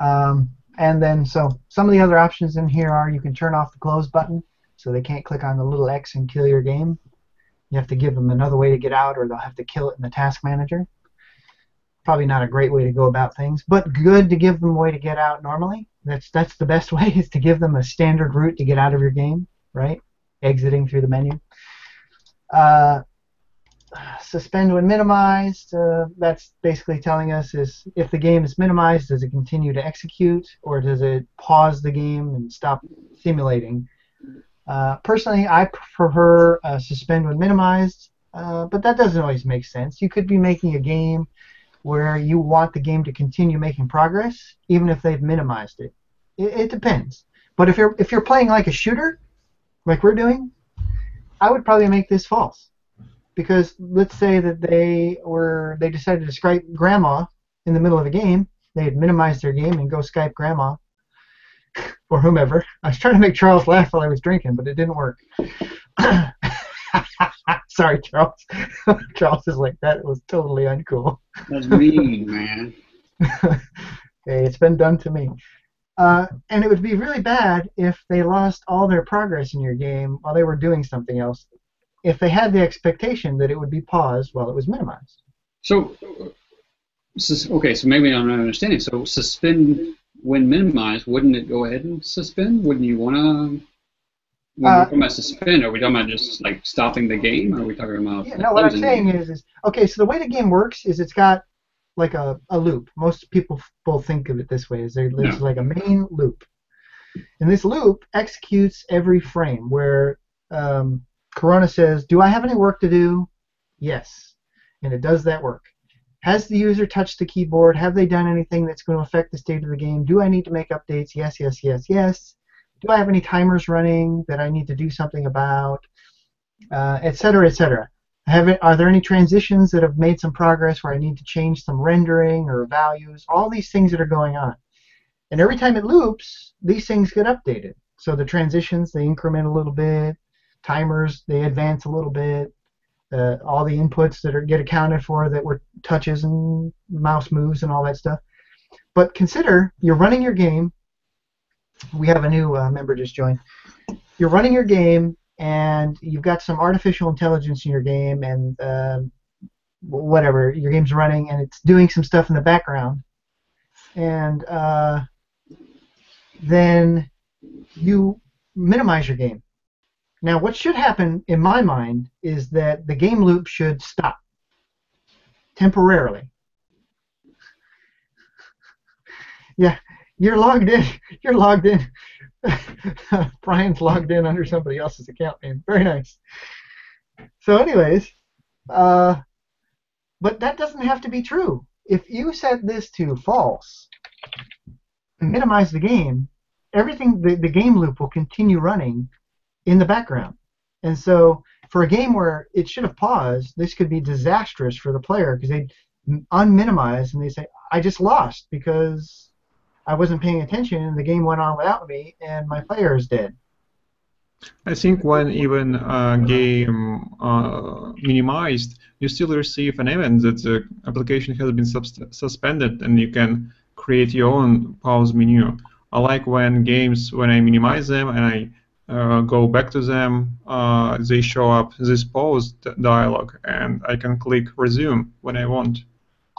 Um, and then, so some of the other options in here are you can turn off the close button so they can't click on the little X and kill your game. You have to give them another way to get out, or they'll have to kill it in the task manager. Probably not a great way to go about things, but good to give them a way to get out normally. That's that's the best way is to give them a standard route to get out of your game, right? Exiting through the menu. Uh, suspend when minimized. Uh, that's basically telling us is if the game is minimized, does it continue to execute, or does it pause the game and stop simulating? Uh, personally, I prefer uh, suspend when minimized, uh, but that doesn't always make sense. You could be making a game where you want the game to continue making progress, even if they've minimized it. It, it depends. But if you're if you're playing like a shooter, like we're doing, I would probably make this false because let's say that they were they decided to Skype grandma in the middle of a game, they had minimized their game and go Skype grandma or whomever. I was trying to make Charles laugh while I was drinking, but it didn't work. Sorry, Charles. Charles is like that It was totally uncool. That's mean, man. hey, it's been done to me. Uh, and it would be really bad if they lost all their progress in your game while they were doing something else if they had the expectation that it would be paused while it was minimized. So, okay, so maybe I'm not understanding. So, suspend when minimized, wouldn't it go ahead and suspend? Wouldn't you want to? When uh, we're talking about suspend, are we talking about just like stopping the game? Or are we talking about? Yeah, no, what I'm saying is, is okay. So the way the game works is it's got like a, a loop. Most people will think of it this way: is there's like a main loop, and this loop executes every frame where um, Corona says, Do I have any work to do? Yes. And it does that work. Has the user touched the keyboard? Have they done anything that's going to affect the state of the game? Do I need to make updates? Yes, yes, yes, yes. Do I have any timers running that I need to do something about? Uh, et cetera, et cetera. Have it, are there any transitions that have made some progress where I need to change some rendering or values? All these things that are going on. And every time it loops, these things get updated. So the transitions, they increment a little bit timers they advance a little bit. Uh, all the inputs that are get accounted for that were touches and mouse moves and all that stuff. But consider you're running your game. We have a new uh, member just joined. You're running your game and you've got some artificial intelligence in your game and uh, whatever your game's running and it's doing some stuff in the background and uh, then you minimize your game now, what should happen in my mind is that the game loop should stop temporarily. yeah, you're logged in. You're logged in. Brian's logged in under somebody else's account name. Very nice. So, anyways, uh, but that doesn't have to be true. If you set this to false and minimize the game, everything the, the game loop will continue running in the background. And so for a game where it should have paused, this could be disastrous for the player because they unminimize and they say, I just lost because I wasn't paying attention and the game went on without me and my player is dead. I think when even a game uh, minimized, you still receive an event that the application has been suspended and you can create your own pause menu. I like when games, when I minimize them and I uh, go back to them, uh, they show up this pause dialog, and I can click resume when I want.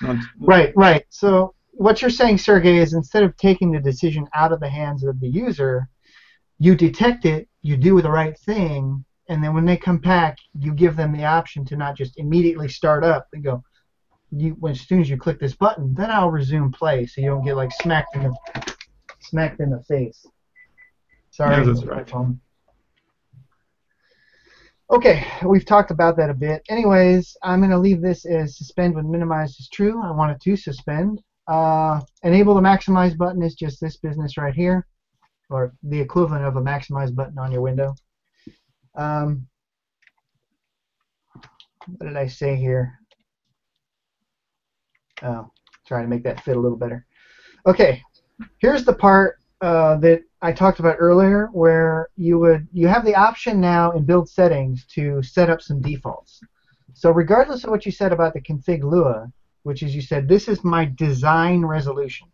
Not right, right. So what you're saying, Sergey, is instead of taking the decision out of the hands of the user, you detect it, you do the right thing, and then when they come back, you give them the option to not just immediately start up and go. You, when, as soon as you click this button, then I'll resume play, so you don't get like smacked in the smacked in the face. Sorry. That's right. Phone. Okay, we've talked about that a bit. Anyways, I'm going to leave this as suspend when minimized is true. I want it to suspend. Uh, enable the maximize button is just this business right here, or the equivalent of a maximize button on your window. Um, what did I say here? Oh, trying to make that fit a little better. Okay, here's the part uh, that I talked about earlier, where you would you have the option now in build settings to set up some defaults. So regardless of what you said about the config Lua, which is you said this is my design resolution.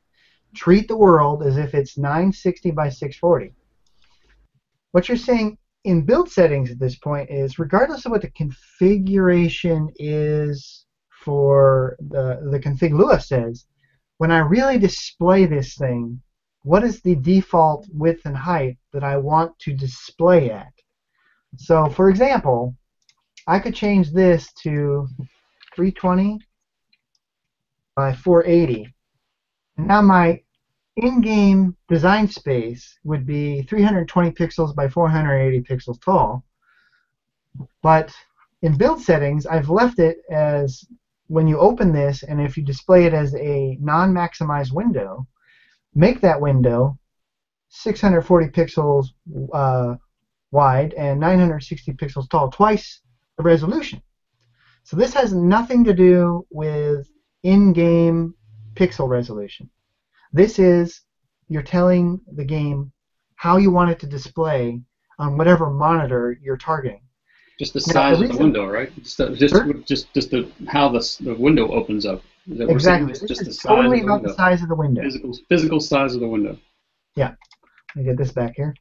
treat the world as if it's 960 by 640. What you're saying in build settings at this point is regardless of what the configuration is for the, the config Lua says, when I really display this thing, what is the default width and height that I want to display at? So for example, I could change this to 320 by 480. And now my in-game design space would be 320 pixels by 480 pixels tall. But in build settings, I've left it as when you open this, and if you display it as a non-maximized window, make that window 640 pixels uh, wide and 960 pixels tall, twice the resolution. So this has nothing to do with in-game pixel resolution. This is you're telling the game how you want it to display on whatever monitor you're targeting. Just the size the of the window, right? Just the, just, sure? just just the how the the window opens up. Exactly. It's just the size totally of the about window. the size of the window. Physical physical size of the window. Yeah. Let me get this back here.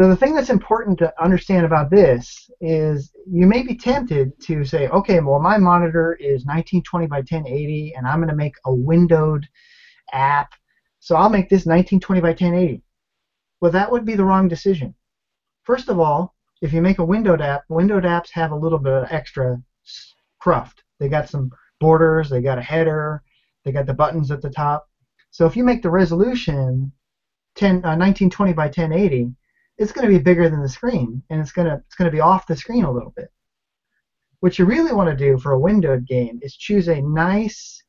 So the thing that's important to understand about this is you may be tempted to say, okay, well my monitor is 1920 by 1080 and I'm going to make a windowed app, so I'll make this 1920 by 1080. Well, that would be the wrong decision. First of all, if you make a windowed app, windowed apps have a little bit of extra cruft. They got some borders, they got a header, they got the buttons at the top. So if you make the resolution 10, uh, 1920 by 1080, it's going to be bigger than the screen, and it's going to it's going to be off the screen a little bit. What you really want to do for a windowed game is choose a nice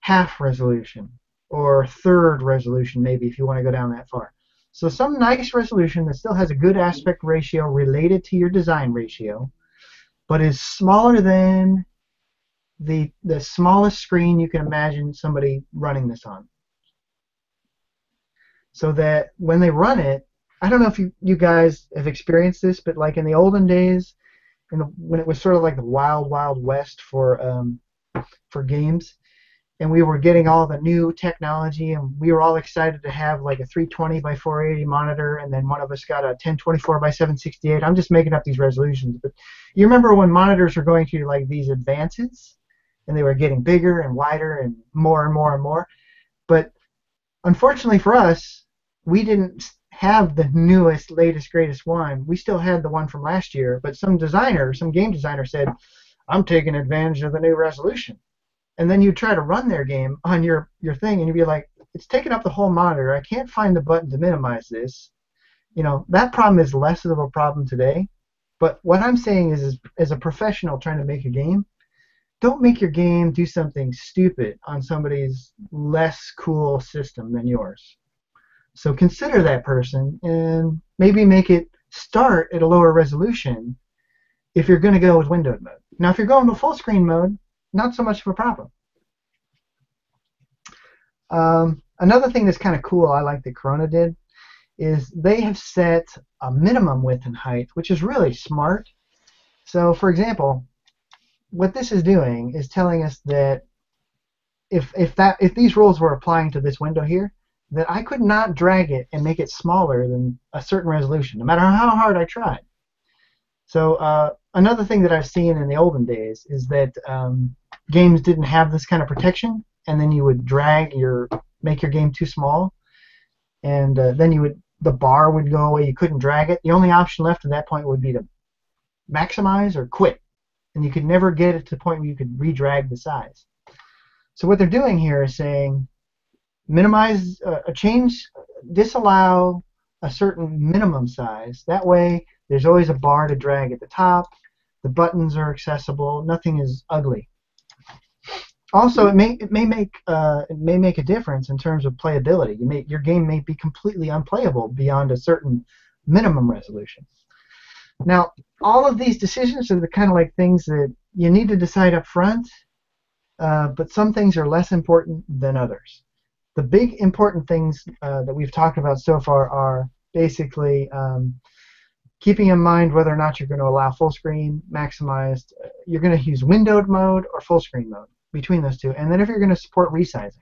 half resolution or third resolution, maybe if you want to go down that far. So some nice resolution that still has a good aspect ratio related to your design ratio, but is smaller than the the smallest screen you can imagine somebody running this on. So that when they run it, I don't know if you, you guys have experienced this, but like in the olden days, in the, when it was sort of like the wild, wild west for um, for games, and we were getting all the new technology, and we were all excited to have like a 320 by 480 monitor, and then one of us got a 1024 by 768. I'm just making up these resolutions, but you remember when monitors were going through like these advances, and they were getting bigger and wider and more and more and more, but unfortunately for us, we didn't have the newest, latest, greatest one. We still had the one from last year, but some designer, some game designer said, I'm taking advantage of the new resolution. And then you try to run their game on your, your thing, and you'd be like, it's taking up the whole monitor. I can't find the button to minimize this. You know, that problem is less of a problem today. But what I'm saying is, is as a professional trying to make a game, don't make your game do something stupid on somebody's less cool system than yours. So consider that person and maybe make it start at a lower resolution if you're going to go with windowed mode. Now, if you're going to full screen mode, not so much of a problem. Um, another thing that's kind of cool I like that Corona did is they have set a minimum width and height, which is really smart. So, for example, what this is doing is telling us that if if that if these rules were applying to this window here, that I could not drag it and make it smaller than a certain resolution, no matter how hard I tried. So uh, another thing that I've seen in the olden days is that um, games didn't have this kind of protection, and then you would drag your make your game too small, and uh, then you would the bar would go away. You couldn't drag it. The only option left at that point would be to maximize or quit, and you could never get it to the point where you could redrag the size. So what they're doing here is saying minimize uh, a change, disallow a certain minimum size. That way, there's always a bar to drag at the top. The buttons are accessible. Nothing is ugly. Also, it may it may make uh, it may make a difference in terms of playability. You may your game may be completely unplayable beyond a certain minimum resolution. Now, all of these decisions are the kind of like things that you need to decide up front, uh, but some things are less important than others the big important things uh, that we've talked about so far are basically um, keeping in mind whether or not you're going to allow full screen, maximized, uh, you're going to use windowed mode or full screen mode between those two, and then if you're going to support resizing.